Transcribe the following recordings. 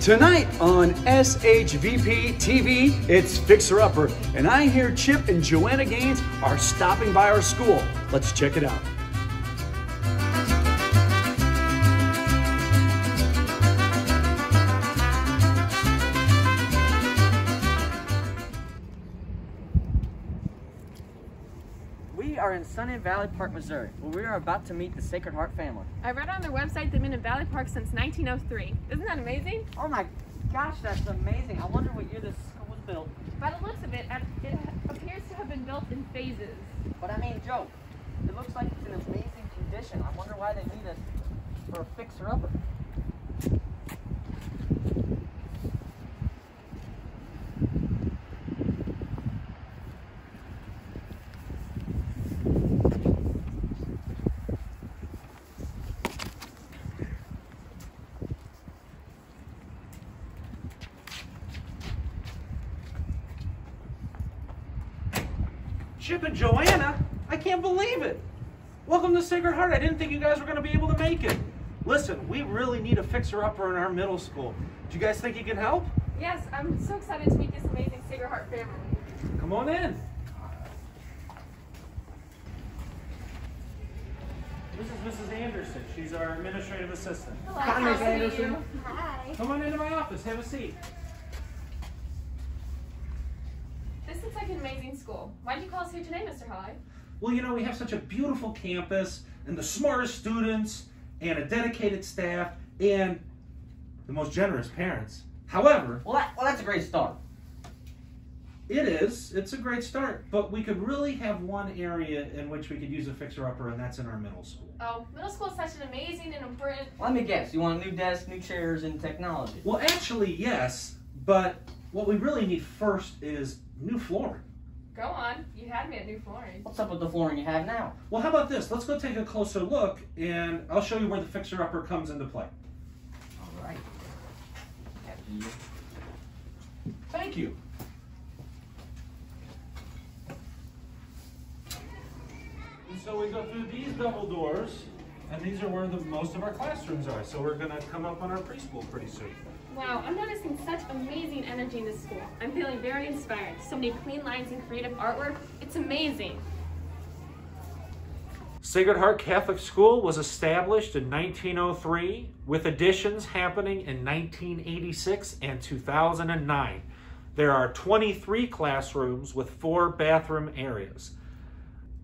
Tonight on SHVP TV, it's Fixer Upper, and I hear Chip and Joanna Gaines are stopping by our school. Let's check it out. Are in Sunny Valley Park, Missouri, where we are about to meet the Sacred Heart family. I read on their website they've been in Valley Park since 1903. Isn't that amazing? Oh my gosh, that's amazing. I wonder what year this school was built. By the looks of it, uh, it appears to have been built in phases. But I mean, Jo, it looks like it's in amazing condition. I wonder why they need it for a fixer-upper. Chip and Joanna, I can't believe it. Welcome to Sacred Heart. I didn't think you guys were going to be able to make it. Listen, we really need a fixer-upper in our middle school. Do you guys think you can help? Yes, I'm so excited to meet this amazing Sacred Heart family. Come on in. This is Mrs. Anderson. She's our administrative assistant. Hello, Hi, nice Miss Anderson. you. Hi. Come on into my office. Have a seat. This looks like an amazing school. Why did you call us here today, Mr. Holly? Well, you know, we have such a beautiful campus and the smartest students and a dedicated staff and the most generous parents. However, Well, that, well, that's a great start. It is. It's a great start, but we could really have one area in which we could use a fixer-upper, and that's in our middle school. Oh, middle school is such an amazing and important. Let me guess. You want a new desk, new chairs, and technology. Well, actually, yes, but what we really need first is new flooring. Go on. You had me at new flooring. What's up with the flooring you have now? Well, how about this? Let's go take a closer look, and I'll show you where the fixer-upper comes into play. All right. After you. Thank you. And so we go through these double doors, and these are where the most of our classrooms are. So we're going to come up on our preschool pretty soon. Wow, I'm noticing such amazing energy in this school. I'm feeling very inspired. So many clean lines and creative artwork. It's amazing. Sacred Heart Catholic School was established in 1903 with additions happening in 1986 and 2009. There are 23 classrooms with four bathroom areas.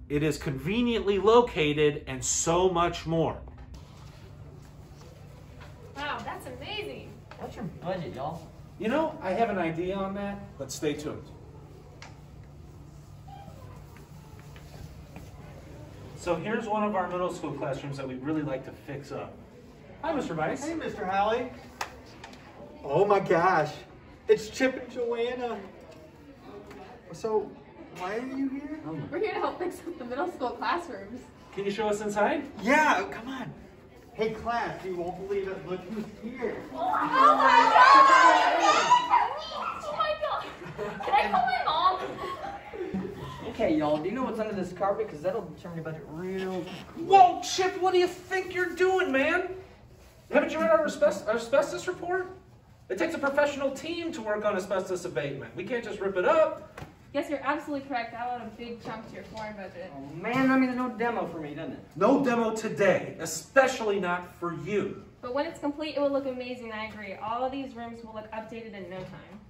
It is conveniently located and so much more. Wow, that's amazing. What's your budget, y'all? You know, I have an idea on that, but stay tuned. So here's one of our middle school classrooms that we'd really like to fix up. Hi, Mr. Vice. Hey, Mr. Halley. Oh my gosh, it's Chip and Joanna. So, why are you here? Oh We're here to help fix up the middle school classrooms. Can you show us inside? Yeah, come on. Hey, class, you won't believe it. Look who's here. Oh my god! Oh my god! Can I call my mom? Okay, y'all. Do you know what's under this carpet? Because that'll determine your budget real quick. Whoa, Chip, what do you think you're doing, man? Haven't you read our asbestos, our asbestos report? It takes a professional team to work on asbestos abatement. We can't just rip it up. Yes, you're absolutely correct. That will add a big chunk to your flooring budget. Oh man, that means no demo for me, doesn't it? No demo today, especially not for you. But when it's complete, it will look amazing. I agree. All of these rooms will look updated in no time.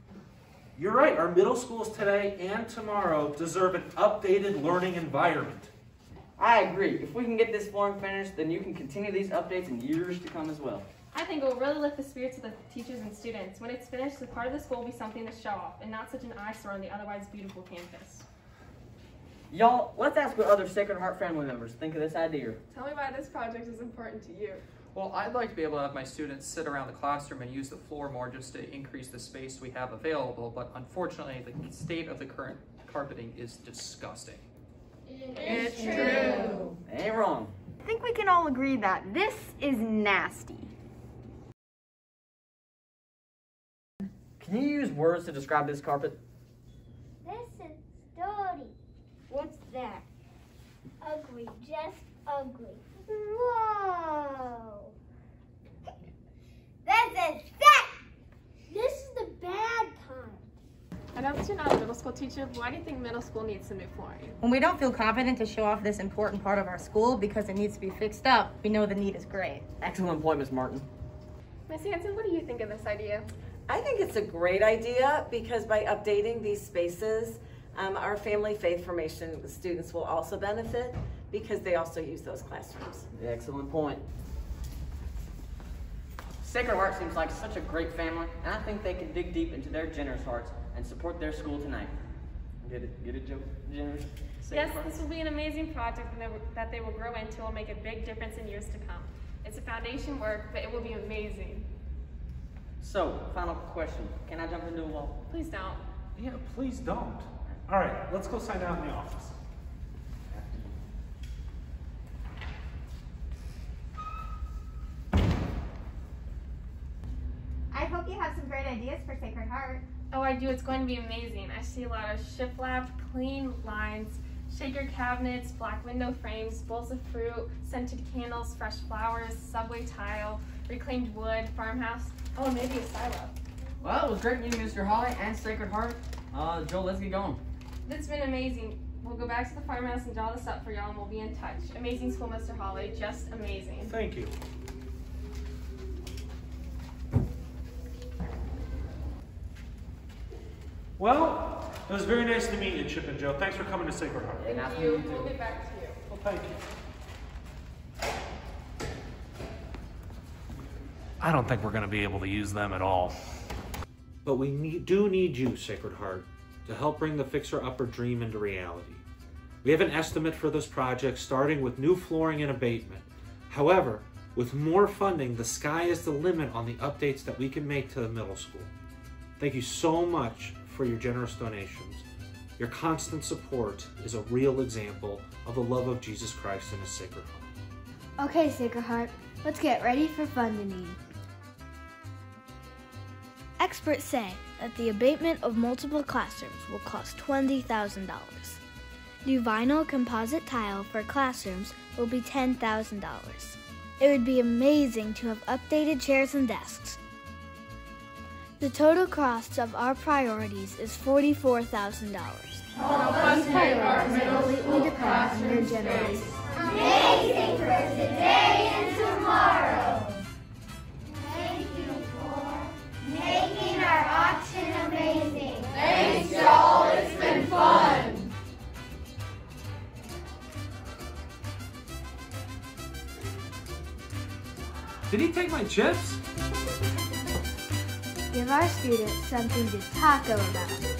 You're right, our middle schools today and tomorrow deserve an updated learning environment. I agree. If we can get this flooring finished, then you can continue these updates in years to come as well. I think it will really lift the spirits of the teachers and students. When it's finished, the part of the school will be something to show off and not such an eyesore on the otherwise beautiful campus. Y'all, let's ask what other Sacred Heart family members think of this idea. Tell me why this project is important to you. Well, I'd like to be able to have my students sit around the classroom and use the floor more just to increase the space we have available, but unfortunately, the state of the current carpeting is disgusting. It's true. Ain't wrong. I think we can all agree that this is nasty. Can you use words to describe this carpet? This is dirty. What's that? Ugly, just ugly. Whoa! This is sick! I know that you're not a middle school teacher, why do you think middle school needs some new flooring? When we don't feel confident to show off this important part of our school because it needs to be fixed up, we know the need is great. Excellent point, Miss Martin. Miss Hanson, what do you think of this idea? I think it's a great idea because by updating these spaces, um, our family faith formation students will also benefit because they also use those classrooms. Excellent point. Sacred Heart seems like such a great family, and I think they can dig deep into their generous hearts and support their school tonight. Get it? Get it, Jo? Generous? Sacred Yes, Heart? this will be an amazing project that they will grow into and make a big difference in years to come. It's a foundation work, but it will be amazing. So, final question. Can I jump into a wall? Please don't. Yeah, please don't. All right, let's go sign out in the office. I hope you have some great ideas for Sacred Heart. Oh, I do. It's going to be amazing. I see a lot of shiplap, clean lines, shaker cabinets, black window frames, bowls of fruit, scented candles, fresh flowers, subway tile, reclaimed wood, farmhouse. Oh, maybe a silo. Well, it was great meeting Mr. Holly and Sacred Heart. Uh, Jo, let's get going. It's been amazing. We'll go back to the farmhouse and draw this up for y'all, and we'll be in touch. Amazing school, Mr. Holly. Just amazing. Thank you. Well, it was very nice to meet you, Chip and Jo. Thanks for coming to Sacred Heart. Thank you. We'll get back to you. Well, thank you. I don't think we're going to be able to use them at all. But we need, do need you, Sacred Heart, to help bring the Fixer Upper dream into reality. We have an estimate for this project starting with new flooring and abatement. However, with more funding, the sky is the limit on the updates that we can make to the middle school. Thank you so much for your generous donations. Your constant support is a real example of the love of Jesus Christ in His Sacred Heart. Okay, Sacred Heart, let's get ready for funding. Experts say that the abatement of multiple classrooms will cost $20,000. New vinyl composite tile for classrooms will be $10,000. It would be amazing to have updated chairs and desks. The total cost of our priorities is $44,000. These priorities completely depend on your generosity. Amazing for today and tomorrow. Thank you for making our auction amazing. Thanks, y'all. It's been fun. Did he take my chips? Give our students something to talk about.